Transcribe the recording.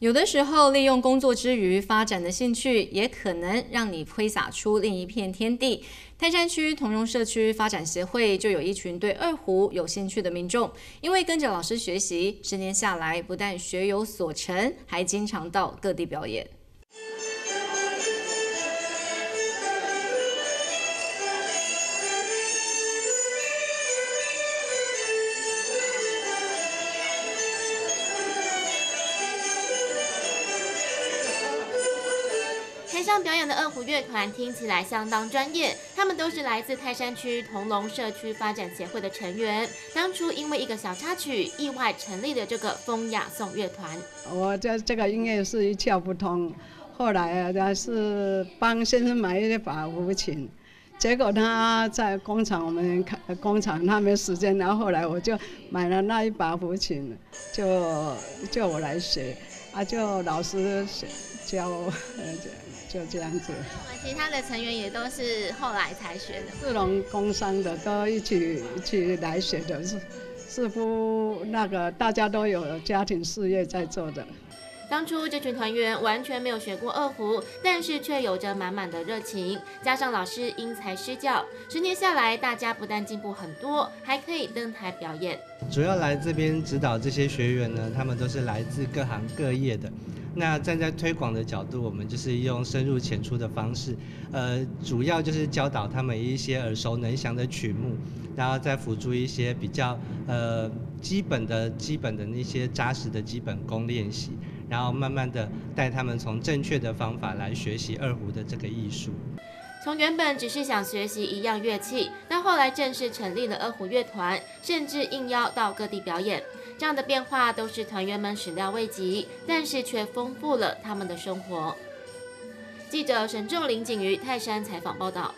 有的时候，利用工作之余发展的兴趣，也可能让你挥洒出另一片天地。泰山区同荣社区发展协会就有一群对二胡有兴趣的民众，因为跟着老师学习，十年下来，不但学有所成，还经常到各地表演。台上表演的二胡乐团听起来相当专业，他们都是来自泰山区同龙社区发展协会的成员。当初因为一个小插曲，意外成立了这个风雅颂乐团。我这这个音乐是一窍不通，后来啊，是帮先生买一把胡琴，结果他在工厂，我们开工厂他没时间，然后后来我就买了那一把胡琴，就叫我来学，啊，就老师教，呃。就这样子。其他的成员也都是后来才学的。四龙工商的都一起一起来学的，是似乎那个大家都有家庭事业在做的。当初这群团员完全没有学过二胡，但是却有着满满的热情，加上老师因材施教，十年下来，大家不但进步很多，还可以登台表演。主要来这边指导这些学员呢，他们都是来自各行各业的。那站在推广的角度，我们就是用深入浅出的方式，呃，主要就是教导他们一些耳熟能详的曲目，然后再辅助一些比较呃基本的基本的那些扎实的基本功练习，然后慢慢的带他们从正确的方法来学习二胡的这个艺术。从原本只是想学习一样乐器，到后来正式成立了二胡乐团，甚至应邀到各地表演，这样的变化都是团员们始料未及，但是却丰富了他们的生活。记者沈仲林、景瑜泰山采访报道。